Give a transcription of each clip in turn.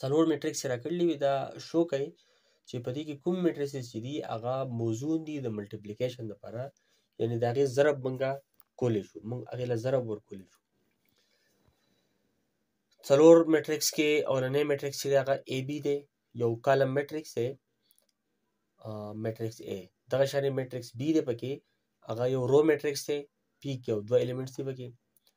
څلور میټریکس راکړلې وي دا شو کوي چې په دې کې کوم میټریکس چې دي هغه موزون دي د ملټیپلیکیشن لپاره یعنی دا غي ضرب منګه کولې شو موږ هغه له ضرب ور کولې شو څلور میټریکس کې اولنې میټریکس چې هغه ای بی دی یو کالم میټریکس دی میټریکس ای دغه شان میټریکس بی دی پکې هغه یو رو میټریکس دی پی کې دوه الیمنټس دی پکې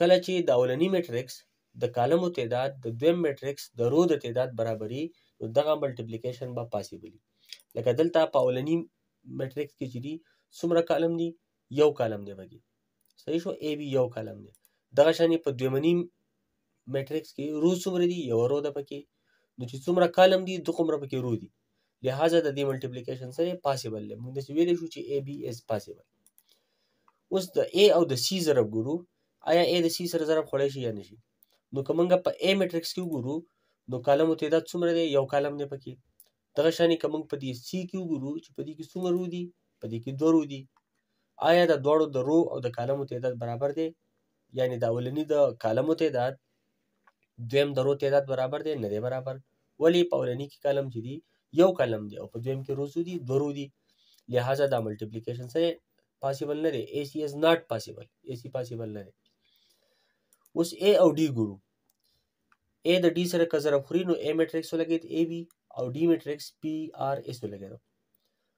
کله چی د اولنی میټریکس د کالمو تعداد د دویم میټریکس د رو د تعداد برابری نو دغه ملټیپلیکیشن به پاسیبلی لکه دلته په اولنی میټریکس کې چې دي څومره کالم دي یو کالم دی بګي صحیح شو ای بي یو کالم دی دغه شان په دویمنی میټریکس کې رو څومره دي یو رو ده پکې نو چې څومره کالم دي دوه کومره پکې رو دي لہذا د دې ملټیپلیکیشن سره پاسیبل دی موږ داسې ویلی شو چې اے بی از پاسیبل اوس د اے او د سی ضرب ګورو آیا اے د سی سره ضرب خوړی شي یا نه شي نو که موږ په اے میټرکس کې وګورو نو کالمو تعداد څومره دی یو کالم دی پکې دغه شانې که موږ په دې سی کې وګورو چې په دې کې څومره رو دي په دې کې دوه رو دي آیا د دواړو د رو او د کالمو تعداد برابر دی یعنی د اولنی د کالمو تعداد دویم درو تعداد برابر دی نه دی برابر ولی په اولنی کې کلم چې دی یو کلم دی او په دویم کې روزو دی دوه رو دی لہذا دا ملټیپلیکیشن سره پاسیبل نه دی اے سی از ناٹ پاسیبل اے سی پاسیبل نه دی اوس اے او ډي ګورو اے د ډي سره که ضرب خوري نو اے میټرکس ولګید اے بي او ډي میټرکس پي آر اس ولګید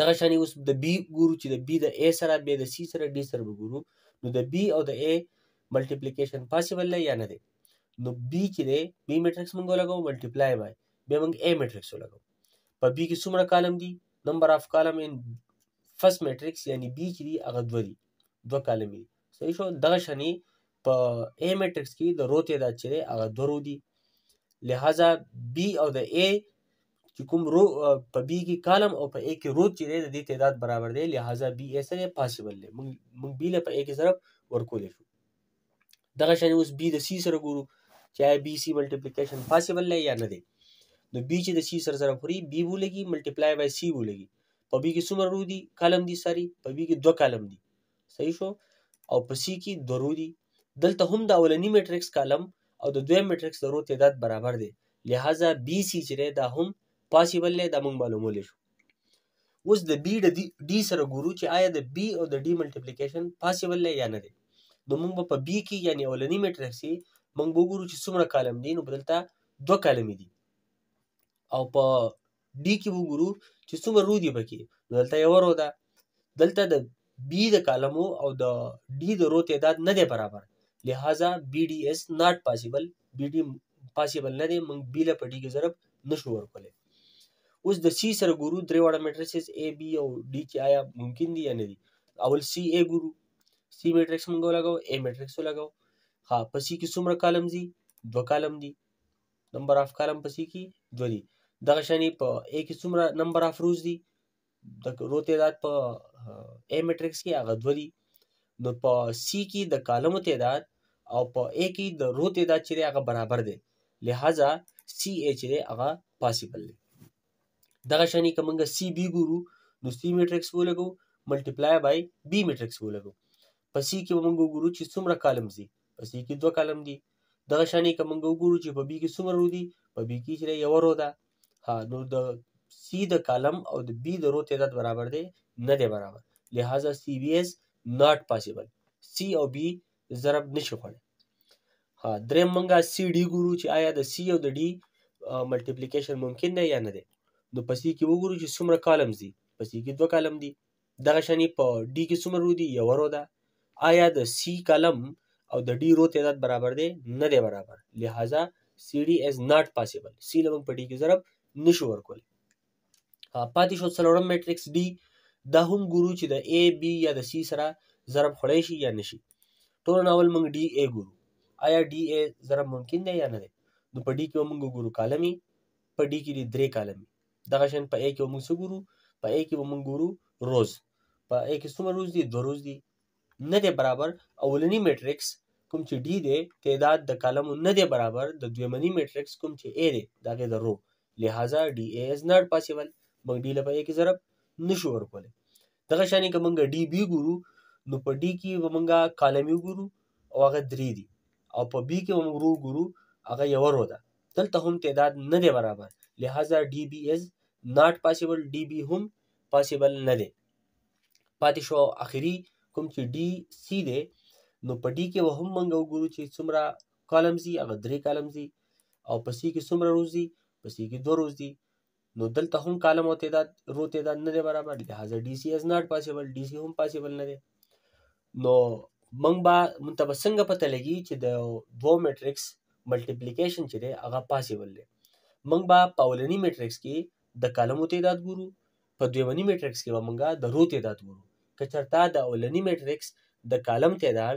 دغه شانی اوس د بی ګورو چې د بی د ا سره بیا د سی سره ډی سره وګورو نو د بی او د ا ملټیپلیکیشن پاسیبل دی یا نه دی نو بی چې دی بی میټرکس موږ لګاو ملټیپلای بای بیا موږ ا میټرکس لګاو په بی کې څومره کالم دي نمبر اف کالم ان فرست میټرکس یعنی بی چې دی هغه دوه دي دوه کالم دي صحیح شو دغه شانی په ا میټرکس کې د رو تعداد چې دی هغه دوه رو دي لہذا بی او د ا چې کوم رو په بي کې کالم او په اي کې رود چې دی د دې تعداد برابر دی لهذا بي اي سره پاسیبل دی موږ موږ بي له په اي کې ضرب ورکولی شو دغه شان اوس بي د سي سره ګورو چې آیا بي سي ملټیپلیکیشن پاسیبل دی یا نه دی نو بي چې د سي سره سره خوري بي ولګي ملټیپلای بای سي ولګي په بي کې څومره رو دي کالم دي ساري په بي کې دوه کالم دي صحیح شو او په سی کې دوه رو دي دلته هم د اولنی میټریکس کالم او د دویم میټریکس د رو تعداد برابر دی لہذا بی سی چې دی دا هم پاسیبل دی دا موږ معلومولی شو اوس د بی د ډي سره ګورو چې آیا د بی او د ډي ملټیپلیکیشن پاسیبل دی یا نه دی نو موږ به په بی کې یعنی اولنی میټریکس کې موږ وګورو چې څومره کالم دي نو دلته دوه کالمې دي او په ډي کې وګورو چې څومره رو دي پکې نو دلته یو رو ده دلته د بي د کالمو او د ډي د رو تعداد نه دی برابر لہذا بي ډي اس ناټ پاسیبل بي ډي پاسیبل نه دی موږ بي له په ډي کې ضرب نشو ورکولی اوس د سی سره ګورو درې واړه میټریسز ای بی او ډي کې آیا ممکن دي یا نه دي اول سی ای ګورو سی میټریکس موږ ولګو ای میټریکس ولګو ها په سی کې څومره کالم دي دوه کالم دي نمبر اف کالم پسې کی دو دي دغه شانی په ا کې څومره نمبر اف روز دي د رو تعداد په ا میټرکس کې هغه دو دي نو په سی کې د کالمو تعداد او په ا کې د رو تعداد چې هغه برابر دی لہذا سی ا چې هغه پاسیبل دی دغه شانی کومګه سی بی ګورو نو سی میټرکس ولګو ملټیپلای بای بی میټرکس ولګو په سی کې موږ ګورو چې څومره کالمز دي په سی کې دوه کالم دي دغه شانې که موږ وګورو چې په بي کې څومره رو دي په بي کې چې یو رو ده ها نو د سی د کالم او د بي د رو تعداد برابر دی نه دی برابر لہذا سی بي اس ناٹ پاسیبل سی او بي ضرب نشي خوړی ها درې مونږه سی ډي ګورو چې آیا د سی او د ډي ملټیپلیکیشن ممکن دی یا نه دی نو په سی کې وګورو چې څومره کالمز دي په سی کې دوه کالم دي دغه شانی په ډي کې څومره رو دي یو رو ده آیا د سی کلم او د ډي رو تعداد برابر دی نه دی برابر لہذا سی ډي از ناٹ پاسیبل سی لمن په ډي کې ضرب نشو ورکول پاتې شو څلورم میټرکس ډي دا هم ګورو چې د ای بی یا د سی سره ضرب خړی شي یا نشي ټول ناول موږ ډي ای ګورو آیا ډي ای ضرب ممکن دی یا نه دی نو په ډي کې موږ ګورو کالمي په ډي کې دي درې کالمي دغه شان په ای کې موږ څه ګورو په ای کې موږ ګورو روز په ای کې څومره روز دي دوه روز دي نه دی برابر اولنی میټریکس کوم چې ډي دی تعداد د کالمو نه دی برابر د دویمنی میټریکس کوم چې ای دی دا غي د رو لہذا ډي ای از ناټ پاسیبل موږ ډي لپاره کې ضرب نشو ورکول دغه شانې که موږ ډي بي ګورو نو په ډي کې به موږ کالم یو ګورو او هغه درې دي او په بي کې به موږ رو ګورو هغه یو رو ده دلته هم تعداد نه دی برابر لہذا ډي بي از ناټ پاسیبل ډي بي هم پاسیبل نه دی پاتې شو اخري کوم چې ډي سي دی نو په ډي کې به هم موږ وګورو چې څومره کالمز دي هغه درې کالمز دي او په سي کې څومره روز دي په سي کې دوه روز دي نو دلته هم کالم او تعداد رو تعداد نه دی برابر لهذا ډي سي از ناټ پاسیبل ډي سي هم پاسیبل نه دی نو موږ به موږ ته به څنګه پته لګي چې د دوو میټریکس ملټیپلیکیشن چې دی هغه پاسیبل دی موږ به په اولني میټریکس کې د کالمو تعداد ګورو په دویمني میټریکس کې به موږ د رو تعداد ګورو که چېرته د اولني میټریکس د کالم تعداد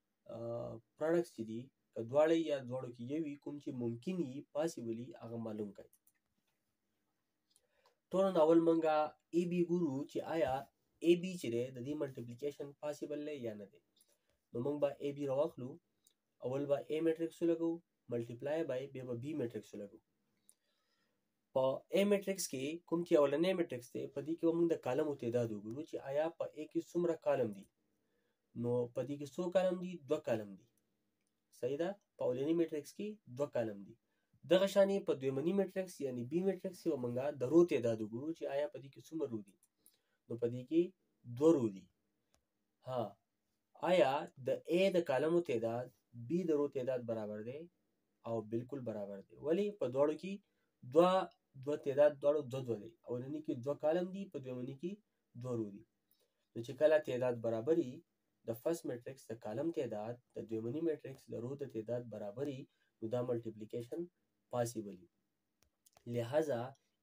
پروډکټس چې دي که دواړه یا دواړو کې یو وي کوم چې ممکن وي پاسیبلي هغه معلوم کړئ ټولو نه اول مونږه ای بي ګورو چې آیا ای بي چې دی د دې ملټیپلیکیشن پاسیبل دی یا نه دی نو مونږ به ای بي راواخلو اول به ای میټرکس ولګو ملټیپلای بای بیا به بی میټرکس ولګو په ای میټرکس کې کوم چې اولنې میټرکس دی په دې کې موږ د کالمو تعداد وګورو چې آیا په ای کې څومره کالم دي نو په دې کې څو کالم دي دوه کالم دي صحیح ده په اولنې میټرکس کې دوه کالم دي دغه شانې په دویمنی میټرکس یعنی بی میټرکس کې موږ د رو تعداد وګورو چې آیا په دې کې څومره رو دي نو په دې کې دوه رو دي ها آیا د A د کالمو تعداد B د رو تعداد برابر دی او بالکل برابر دی ولی په دوړو کې دوا دوا تعداد دوړو دو دو دی او ننی کې دوا کالم دی په دویمنی کې دو رو دی نو چې کله تعداد برابري د فرست میټرکس د کالم تعداد د دویمنی میټرکس د رو د تعداد برابري نو دا ملټیپلیکیشن پاسیبل لہذا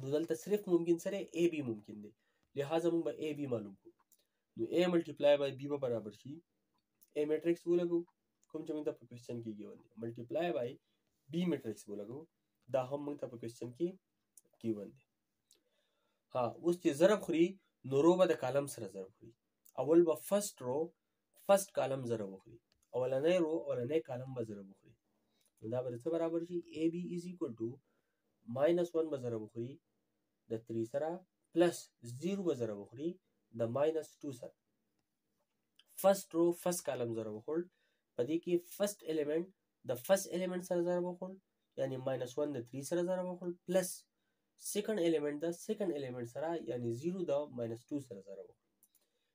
نو دلته صرف ممکن سره ای بی ممکن دی لہذا موږ به ای بی معلوم کړو نو ای ملټیپلای بای بی به برابر شي ای میټرکس ولګو کوم چې موږ ته په کوېشن کې ګیون دی ملټیپلای بای بی میټرکس ولګو دا هم موږ ته په کوېشن کې ګیون دی ها اوس چې ضرب خوري نو رو به د کالم سره ضرب خوري اول به فرست رو فرست کالم زره وخوري اولنۍ رو اولنۍ کالم به زره وخوري نو دا به څه برابر شي ای بی از ایکول ټو ماینس 1 به زره وخوري د 3 سره پلس 0 به زره وخوري د ماینس 2 سره فرست رو فرست کالم زره وخور په دې کې فرست الیمنت د فرست الیمنت سره زره وخور یعنی ماینس 1 د 3 سره زره وخور پلس سیکنډ الیمنت د سیکنډ الیمنت سره یعنی 0 د ماینس 2 سره زره وخور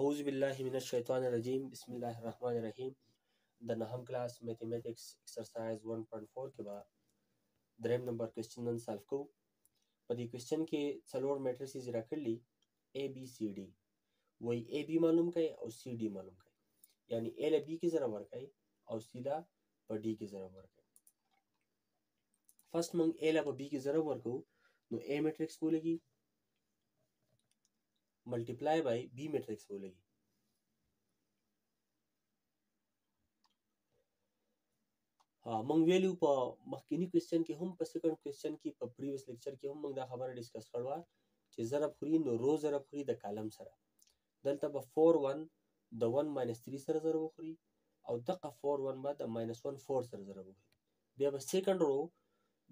اعوذ بالله من الشیطان الرجیم بسم الله الرحمن الرحیم د نهم کلاس میتھمیټکس ایکسرسایز 1.4 کې به دریم نمبر کوېسچن نن سالف کوو په دې کوېسچن کې څلور میټریسز راکړلي اے بی سی ډي وایي اے بی معلوم کړئ او سی ډي معلوم کړئ یعنی اے له بی کې ضرب ورکړئ او سی له په ډي کې ضرب ورکړئ فرست موږ اے له په بی کې ضرب ورکوو نو اے میټریکس ولګي ملټیپلای بای بی میټرکس به ولګي مونږ ویلو په مخکینی کوېسچن کې هم په سیکنډ کوېسچن کې په پریویس لیکچر کې هم مونږ دا خبره ډیسکس کړو چې ضرب خوري نو رو ضرب خوري د کالم سره دلته به 4 1 د 1 ماینس 3 سره ضرب خوري او دغه 4 1 به د ماینس 1 4 سره ضرب خوري بیا به سیکنډ رو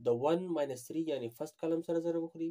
د 1 ماینس 3 یعنی فرست کالم سره ضرب خوري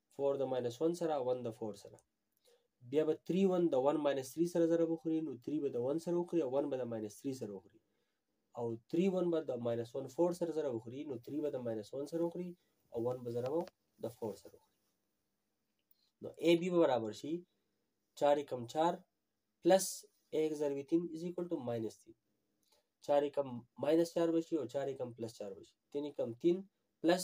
فور د ماینس ون سره ون د فور سره بیا به تری ون د ون ماینس تری سره ضرب وخوري نو تری به د ون سره وخوري او ون به د ماینس تری سره وخوري او تری ون به د ماینس ون فور سره ضرب وخوري نو تری به د ماینس ون سره وخوري او ون به ضرب د فور سره وخوري نو ای بی به برابر شي چار کم چار پلس ایک ضرب تین از اکول ټو ماینس تین چار کم ماینس چار بشي او چار کم پلس چار بشي تین کم تین پلس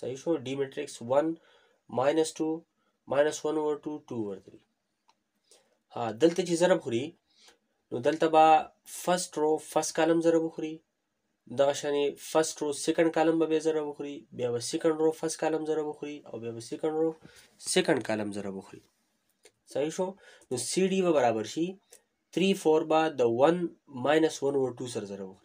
صحیح شو ډي میټرکس 1 ماینس 2 ماینس 1 اوور 2 2 اوور 3 ها دلته چې ضرب خوري نو دلته به فرست رو فرست کالم ضرب خوري دغه شانې فرست رو سیکنډ کالم به بیا ضرب خوري بیا به سیکنډ رو فرست کالم ضرب خوري او بیا به سیکنډ رو سیکنډ کالم ضرب خوري صحیح شو نو سی ډي به برابر شي 3 4 به د 1 ماینس 1 اوور 2 سره ضرب خوري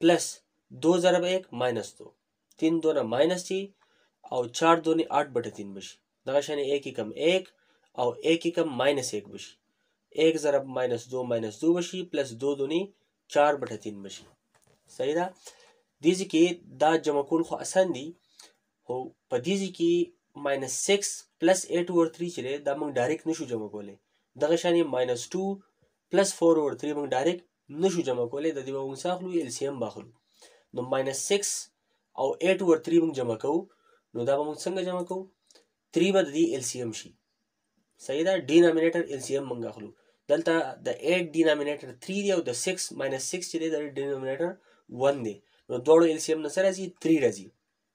پلس دو ضرب ایک ماینس دو تین دونه ماینس تی او چار دونی آټ بټه تین بشي دغه شان ایک کم ایک او ایک کم ماینس ایک بشي ایک ضرب ماینس دو ماینس دو بشي پلس دو دونی چار بټه تین بشي صحیح ده دې کې دا جمع کول خو اسان دي خو په دې کې ماینس 6 پلس 8 اور 3 چې دا موږ ډایرکټ نشو جمع کولای دغه شان ماینس 2 پلس 4 اور 3 موږ ډایرکټ نشو جمع کولای د دې به موږ اخلو ال سی ام به اخلو نو ماینس سکس او ایټ ور تری موږ جمع کوو نو دا به موږ څنګه جمع کوو تری به د دې ال سی ام شي صحیح ده ډینامینیټر ال سی ام موږ اخلو دلته د ایټ ډینامینیټر تری دی او د سکس ماینس سکس چې دی د ډینامینیټر ون دی نو دواړو ال سی ام نه څه راځي تری راځي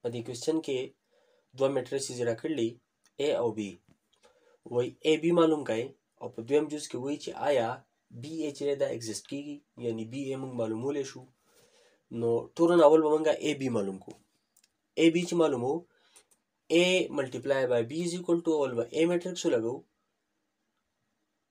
په دې کوېسچن کې دوه میټریسز یې راکړي دي اے او بي وایي اے بي معلوم کړئ او په دویم جز کې وایي چې آیا بي اے چې دا ایگزیسټ کیږي یعنی بي اے موږ معلومولی شو نو ټولو نه اول به موږ اے بي معلوم کړو اے بي چې معلومو اے ملټیپلای بای بي از ایکول ټو اول به اے میټرکس ولګو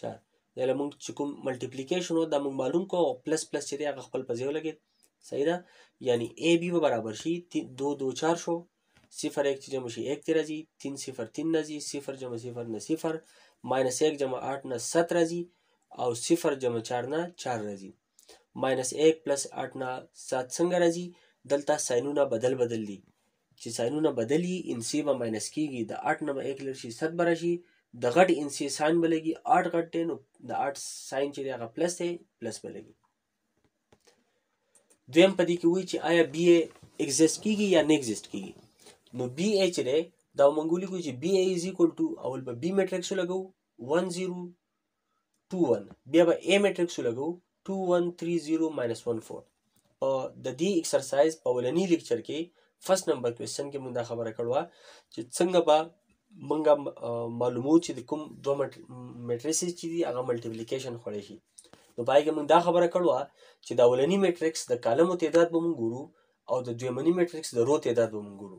چار دا له موږ چې کوم ملټیپلیکیشن و دا موږ معلوم کو او پلس پلس چې دی هغه خپل په ځای ولګېد صحیح ده یعنی اے بی به برابر شي دو دو چار شو صفر ایک چې جمع شي ایک دی راځي تین صفر تین راځي صفر جمع صفر نه صفر ماینس ایک جمع آټ نه ست راځي او صفر جمع چار نه چار راځي ماینس ایک پلس آټ نه سات څنګه راځي دلته ساینونه بدل بدل دي چې ساینونه بدل یي ان سي به ماینس کېږي د اټ نه به ایک لر شي صد به راشي د غټ ان سي ساین به لګي اټ غټ دی نو د اټ ساین چې دی هغه پلس دی پلس به لګي دویم په دې کې وایي چې آیا بي ای ایگزیست کېږي یا نه ایگزیست کېږي نو بي ای چې دی دا مونږ ولیکو چې بي ای از ایکول ټو اول به بي میټرکس ولګو 1 0 ټو ون بیا به اے میټرکس ولګو ټو ون تھری زیرو ماینس ون فور په د دې ایکسرسایز په ولنی لیکچر کې فرست نمبر کوېشن کې موږ دا خبره کړو چې څنګه به موږ معلومو چې د کوم دوه میټریسز چې دي هغه ملټیپلیکیشن خوړی شي نو پای کې موږ دا خبره کړو چې د اولنی میټرکس د کالمو تعداد به موږ ګورو او د دویمنی میټرکس د رو تعداد به موږ ګورو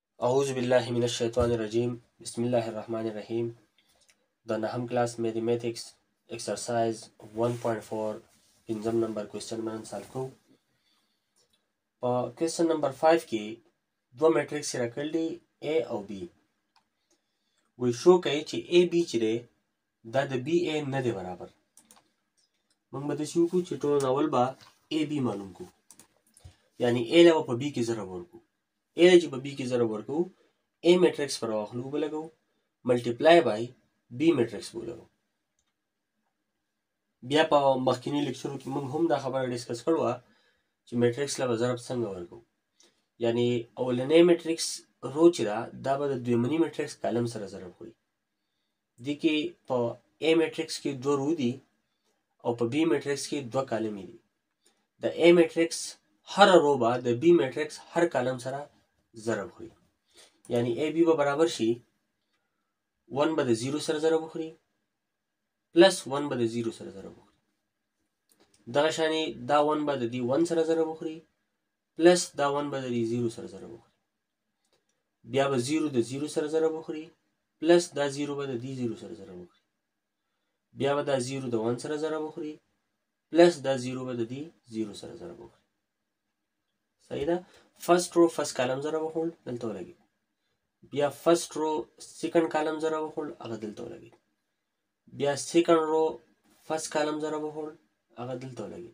اعوذ بالله من الشیطان الرجیم بسم الله الرحمن الرحیم د نهم کلاس میتھمیټکس ایکسرسایز 1.4 پنځم نمبر کوېسچن باندې نن سال کوو په کوېسچن نمبر 5 کې دوه میټریکس یې راکړل دي A او B وایي شو کوي چې A B چې دی دا د بی ای نه دی برابر موږ به داسې وکړو چې ټول اول به ای بی معلوم کړو یعنی ای له په بی کې ضرب ورکړو اې چې په بي کې ضرب ورکو اے میټرکس پر واخلو بلګو ملټیپلای بای بی میټرکس بولګو بیا په مخکینی لیکچر کې موږ هم دا خبره ډیسکس کړو چې میټرکس له ضرب څنګه ورکو یعنی اولنې میټرکس رو چې دا دا به د دویمنی میټرکس کالم سره ضرب کړي دي کې په A مټریکس کې دوه رو دي او په B مټریکس کې دوه کالمې دي د A مټریکس هر رو به د B مټریکس هر کالم سره ضرب خوري یعنی AB به برابر شي 1 به د 0 سره ضرب خوري پلس 1 به د 0 سره ضرب خوري دغه شانې دا 1 به د دې 1 سره ضرب خوري پلس دا 1 به د دې 0 سره ضرب خوري بیا به زیرو د زیرو سره ضرب وخوري پلس دا زیرو به د دې زیرو سره ضرب وخوري بیا به دا زیرو د ون سره ضرب وخوري پلس دا زیرو به د دې زیرو سره ضرب وخوري صحیح ده فرست رو فرست کالم ضرب وخور دلته ولګي بیا فرست رو سیکنډ کالم ضرب وخور هغه دلته ولګي بیا سیکنډ رو فرست کالم ضرب وخور هغه دلته ولګي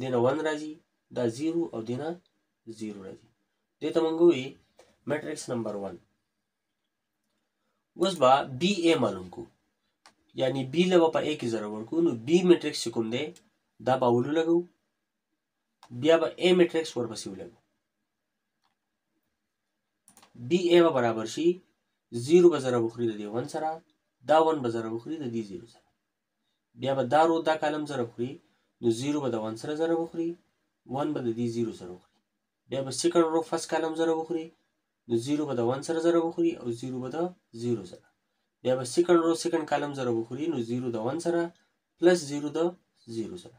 دینه 1 راځي دا 0 او دینه 0 راځي دې ته مونږ وی میټرکس نمبر 1 اوس با بی ای معلوم کو یعنی بی له په ای کې ضرب ورکو نو بی میټرکس کوم دی دا به ولو لګو بیا به ای میټرکس ورپسې ولګو بی ای به برابر شي 0 به ضرب وخوري د دې 1 سره دا 1 به ضرب وخوري د دې 0 سره بیا به دا رو دا کالم سره خوري نو زیرو به د ون سره سره وخوري ون به د دې زیرو سره وخوري بیا به سیکنډ رو فرست کالم سره وخوري نو زیرو به د ون سره سره وخوري او زیرو به د زیرو سره بیا به سیکنډ رو سیکنډ کالم سره وخوري نو زیرو د ون سره پلس زیرو د زیرو سره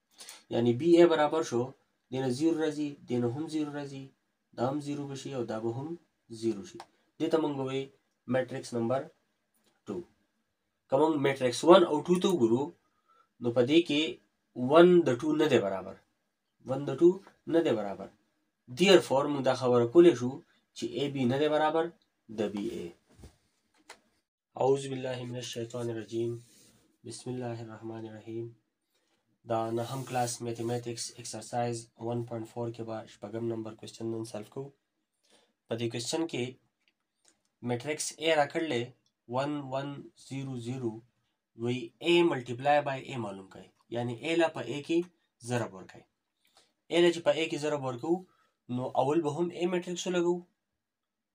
یعنی بی ای برابر شو دینه زیرو راځي دینه هم زیرو راځي دا هم زیرو بشي او دا به هم زیرو شي دې ته مونږ وایي میټرکس نمبر 2 کوم میټرکس 1 او 2 ته وګورو نو په دې کې 1 د 2 نه دی برابر 1 د 2 نه دی برابر دیر فور موږ دا خبره کولې شو چې ای بی نه دی برابر د بی ای اعوذ بالله من الشیطان الرجیم بسم الله الرحمن الرحیم دا نهم کلاس میتھمیټکس ایکسرسایز 1.4 کې به شپږم نمبر کوېسچن نن سالف کوو په دې کوېسچن کې میټرکس ای راکړلې 1100 وی ای ملټیپلای بای ای معلوم کړئ یعنی ای لا په ای کې ضرب ورکړئ ای لا چې په ای کې ضرب ورکو نو اول به هم ای میټرکس ولګو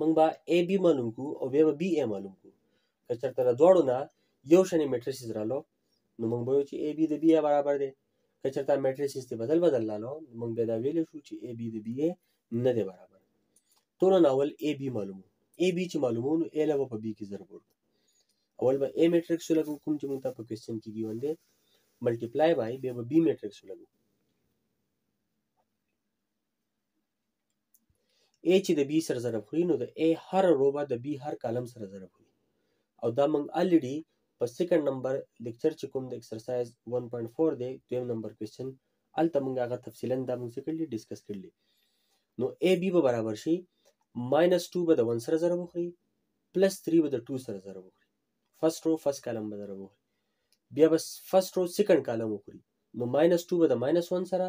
موږ به ای بی معلوم کو او بیا به بی ای معلوم کو که چېرته د دواړو نه یو شانې میټریسز رالو نو موږ به وایو چې ای بی د بی ای برابر دی که چېرته میټریسز ته بدل بدل رالو نو موږ به دا ویلی شو چې ای بی د بی ای نه دی برابر ټولو نه اول ای بی معلومو ای بی چې معلومو نو ای له به په بی کې ضرب ورکړو اول به ای میټریکس ولګو کوم چې موږ ته په کوېسچن کې ګیون دی ملټیپلای بای بیا به بی میټریکس ولګو ای چې د بی سره ضرب خوري نو د ای هر رو به د بی هر کالم سره ضرب خوري او دا موږ الریډي په سیکنډ نمبر لیکچر چې کوم د ایکسرسایز 1.4 دی دویم نمبر کوېسچن هلته موږ هغه تفصیلا دا موږ څه کړي ډیسکس کړي نو ای بی به برابر شي ماینس 2 به د 1 سره ضرب خوري پلس 3 به د 2 سره ضرب خوري فرست رو فرست کالم به ضرب خوري بیا به فرست رو سیکنډ کالم خوري نو ماینس 2 به د ماینس 1 سره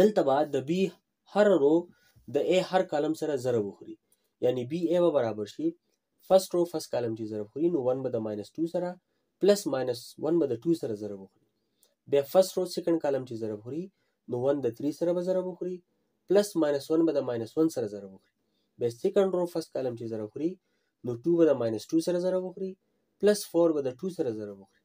دلته به د بی هر رو د ای هر کالم سره زره وخوري یعنی بی ای به برابر شي فرست رو فرست کالم چې زره خوري نو 1 به د ماینس 2 سره پلس ماینس 1 به د 2 سره زره وخوري بیا فرست رو سیکنډ کالم چې زره خوري نو 1 د 3 سره به زره وخوري پلس ماینس 1 به د ماینس 1 سره زره وخوري بیا سیکنډ رو فرست کالم چې زره خوري نو 2 به د ماینس 2 سره زره وخوري پلس 4 به د 2 سره زره وخوري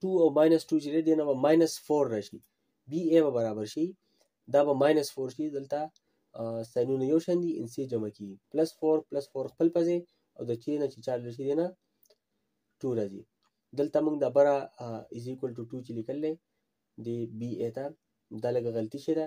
2 او ماینس 2 چې دی دینه به ماینس 4 راشي بی ای به برابر شي دا به ماینس 4 شي دلته ساینونه یو شان دي ان سی جمع کی پلس 4 پلس 4 خپل پځې او د چینه چې چارج شي دینه 2 راځي دلته موږ د برا از ایکوال ټو 2 چې لیکل دی بی ای ته دا لګه غلطي شي ده